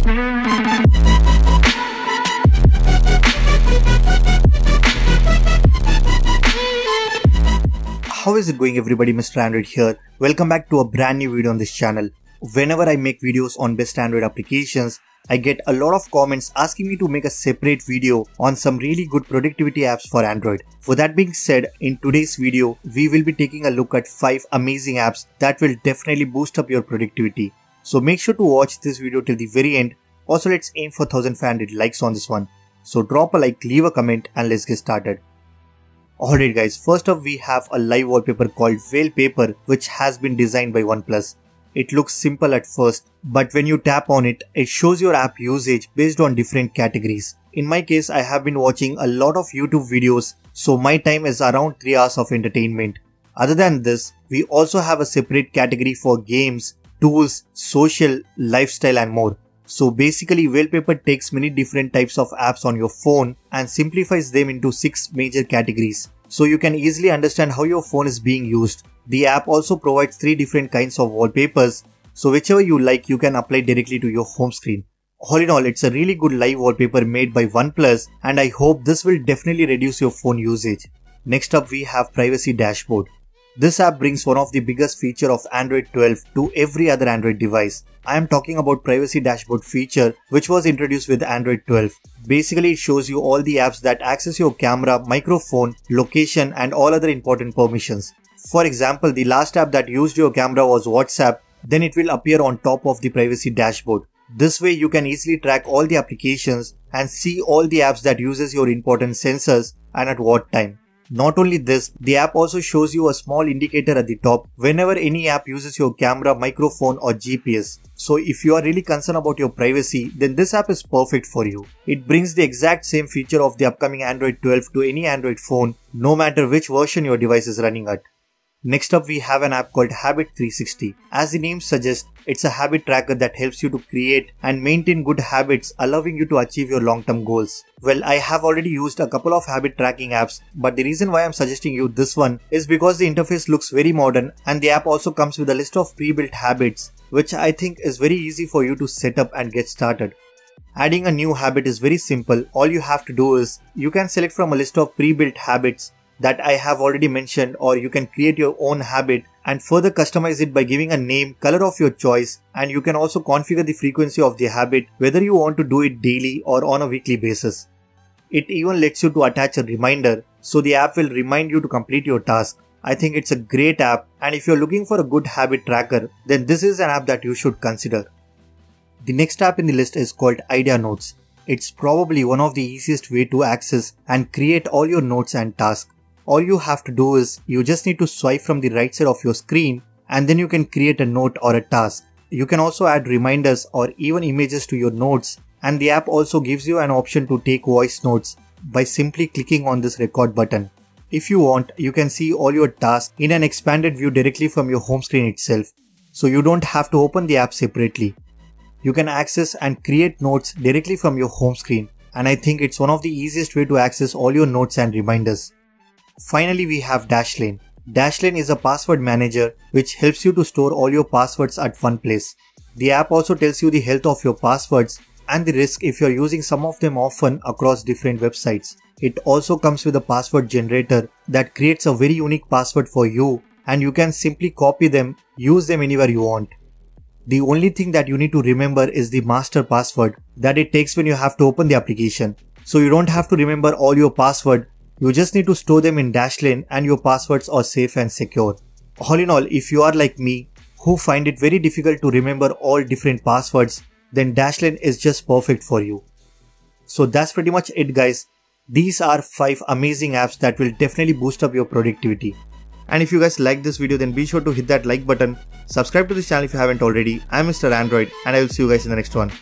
How is it going everybody Mr. Android here. Welcome back to a brand new video on this channel. Whenever I make videos on best Android applications, I get a lot of comments asking me to make a separate video on some really good productivity apps for Android. For that being said, in today's video, we will be taking a look at 5 amazing apps that will definitely boost up your productivity. So make sure to watch this video till the very end. Also let's aim for 1500 likes on this one. So drop a like, leave a comment and let's get started. Alright guys, first up we have a live wallpaper called WellPaper which has been designed by OnePlus. It looks simple at first, but when you tap on it, it shows your app usage based on different categories. In my case, I have been watching a lot of YouTube videos, so my time is around 3 hours of entertainment. Other than this, we also have a separate category for games, tools, social, lifestyle and more. So basically WellPaper takes many different types of apps on your phone and simplifies them into 6 major categories. So you can easily understand how your phone is being used. The app also provides 3 different kinds of wallpapers, so whichever you like you can apply directly to your home screen. All in all, it's a really good live wallpaper made by OnePlus and I hope this will definitely reduce your phone usage. Next up we have Privacy Dashboard. This app brings one of the biggest feature of Android 12 to every other Android device. I am talking about privacy dashboard feature which was introduced with Android 12. Basically it shows you all the apps that access your camera, microphone, location and all other important permissions. For example, the last app that used your camera was WhatsApp, then it will appear on top of the privacy dashboard. This way you can easily track all the applications and see all the apps that uses your important sensors and at what time. Not only this, the app also shows you a small indicator at the top whenever any app uses your camera, microphone or GPS. So if you are really concerned about your privacy, then this app is perfect for you. It brings the exact same feature of the upcoming Android 12 to any Android phone, no matter which version your device is running at. Next up we have an app called Habit 360. As the name suggests, it's a habit tracker that helps you to create and maintain good habits allowing you to achieve your long-term goals. Well, I have already used a couple of habit tracking apps, but the reason why I'm suggesting you this one is because the interface looks very modern and the app also comes with a list of pre-built habits, which I think is very easy for you to set up and get started. Adding a new habit is very simple. All you have to do is you can select from a list of pre-built habits that I have already mentioned or you can create your own habit and further customize it by giving a name, color of your choice and you can also configure the frequency of the habit whether you want to do it daily or on a weekly basis. It even lets you to attach a reminder so the app will remind you to complete your task. I think it's a great app and if you're looking for a good habit tracker then this is an app that you should consider. The next app in the list is called Idea Notes. It's probably one of the easiest way to access and create all your notes and tasks all you have to do is you just need to swipe from the right side of your screen and then you can create a note or a task. You can also add reminders or even images to your notes and the app also gives you an option to take voice notes by simply clicking on this record button. If you want, you can see all your tasks in an expanded view directly from your home screen itself. So you don't have to open the app separately. You can access and create notes directly from your home screen and I think it's one of the easiest way to access all your notes and reminders. Finally, we have Dashlane. Dashlane is a password manager which helps you to store all your passwords at one place. The app also tells you the health of your passwords and the risk if you're using some of them often across different websites. It also comes with a password generator that creates a very unique password for you and you can simply copy them, use them anywhere you want. The only thing that you need to remember is the master password that it takes when you have to open the application. So you don't have to remember all your password you just need to store them in Dashlane and your passwords are safe and secure. All in all, if you are like me, who find it very difficult to remember all different passwords, then Dashlane is just perfect for you. So that's pretty much it guys. These are 5 amazing apps that will definitely boost up your productivity. And if you guys like this video then be sure to hit that like button, subscribe to this channel if you haven't already. I'm Mr. Android and I will see you guys in the next one.